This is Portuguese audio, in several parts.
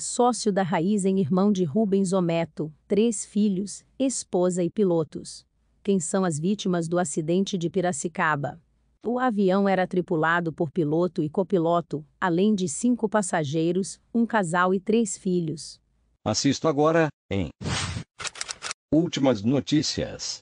Sócio da Raizen, irmão de Rubens Ometo, três filhos, esposa e pilotos. Quem são as vítimas do acidente de Piracicaba? O avião era tripulado por piloto e copiloto, além de cinco passageiros, um casal e três filhos. Assisto agora, em Últimas Notícias.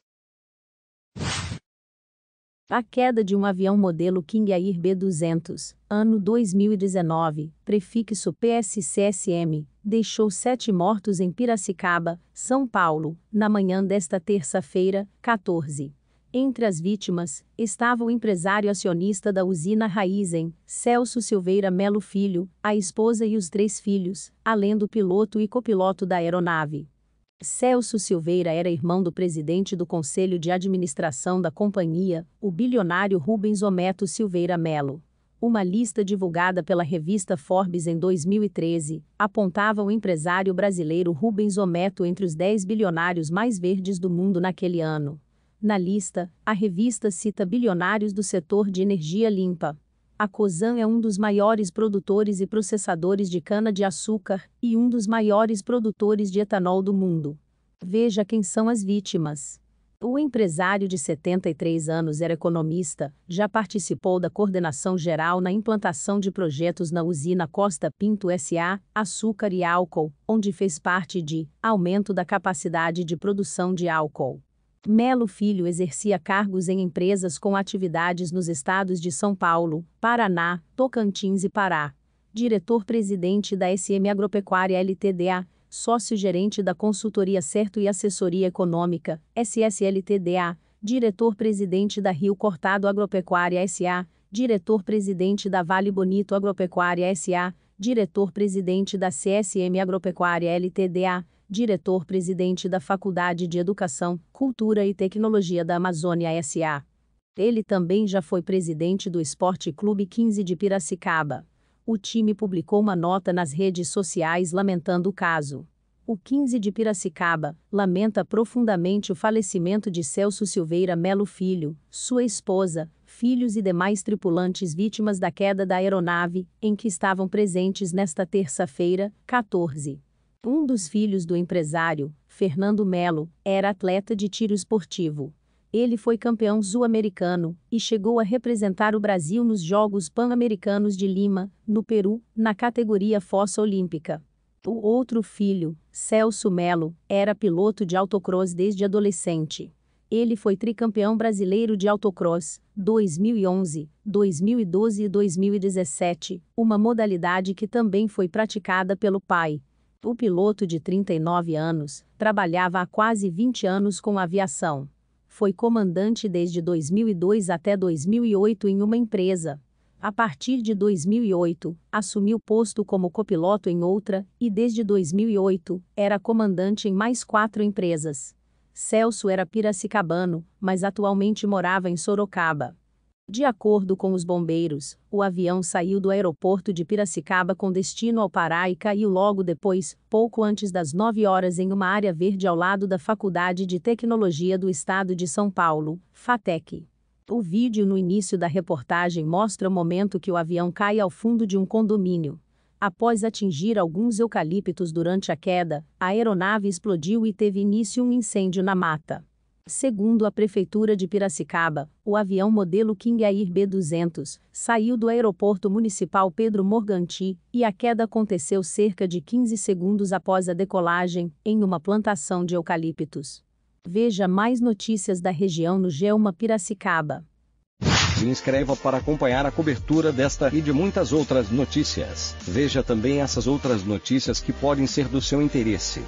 A queda de um avião modelo King Air B200, ano 2019, prefixo PSCSM, deixou sete mortos em Piracicaba, São Paulo, na manhã desta terça-feira, 14. Entre as vítimas, estava o empresário acionista da usina Raizen, Celso Silveira Melo Filho, a esposa e os três filhos, além do piloto e copiloto da aeronave. Celso Silveira era irmão do presidente do Conselho de Administração da companhia, o bilionário Rubens Ometo Silveira Melo. Uma lista divulgada pela revista Forbes em 2013 apontava o empresário brasileiro Rubens Ometo entre os 10 bilionários mais verdes do mundo naquele ano. Na lista, a revista cita bilionários do setor de energia limpa, a Cosan é um dos maiores produtores e processadores de cana-de-açúcar e um dos maiores produtores de etanol do mundo. Veja quem são as vítimas. O empresário de 73 anos era economista, já participou da coordenação geral na implantação de projetos na usina Costa Pinto SA, açúcar e álcool, onde fez parte de aumento da capacidade de produção de álcool. Melo Filho exercia cargos em empresas com atividades nos estados de São Paulo, Paraná, Tocantins e Pará. Diretor-presidente da SM Agropecuária LTDA, sócio-gerente da consultoria Certo e Assessoria Econômica, SSLTDA, diretor-presidente da Rio Cortado Agropecuária SA, diretor-presidente da Vale Bonito Agropecuária SA, diretor-presidente da CSM Agropecuária LTDA, diretor-presidente da Faculdade de Educação, Cultura e Tecnologia da Amazônia SA. Ele também já foi presidente do Esporte Clube 15 de Piracicaba. O time publicou uma nota nas redes sociais lamentando o caso. O 15 de Piracicaba lamenta profundamente o falecimento de Celso Silveira Melo Filho, sua esposa, filhos e demais tripulantes vítimas da queda da aeronave, em que estavam presentes nesta terça-feira, 14. Um dos filhos do empresário, Fernando Melo, era atleta de tiro esportivo. Ele foi campeão sul-americano e chegou a representar o Brasil nos Jogos Pan-Americanos de Lima, no Peru, na categoria fossa olímpica. O outro filho, Celso Melo, era piloto de autocross desde adolescente. Ele foi tricampeão brasileiro de autocross 2011, 2012 e 2017, uma modalidade que também foi praticada pelo pai, o piloto de 39 anos trabalhava há quase 20 anos com aviação. Foi comandante desde 2002 até 2008 em uma empresa. A partir de 2008, assumiu posto como copiloto em outra, e desde 2008, era comandante em mais quatro empresas. Celso era piracicabano, mas atualmente morava em Sorocaba. De acordo com os bombeiros, o avião saiu do aeroporto de Piracicaba com destino ao Pará e caiu logo depois, pouco antes das 9 horas, em uma área verde ao lado da Faculdade de Tecnologia do Estado de São Paulo, FATEC. O vídeo no início da reportagem mostra o momento que o avião cai ao fundo de um condomínio. Após atingir alguns eucaliptos durante a queda, a aeronave explodiu e teve início um incêndio na mata. Segundo a Prefeitura de Piracicaba, o avião modelo King Air B200 saiu do aeroporto municipal Pedro Morganti e a queda aconteceu cerca de 15 segundos após a decolagem, em uma plantação de eucaliptos. Veja mais notícias da região no Geoma Piracicaba. Se inscreva para acompanhar a cobertura desta e de muitas outras notícias. Veja também essas outras notícias que podem ser do seu interesse.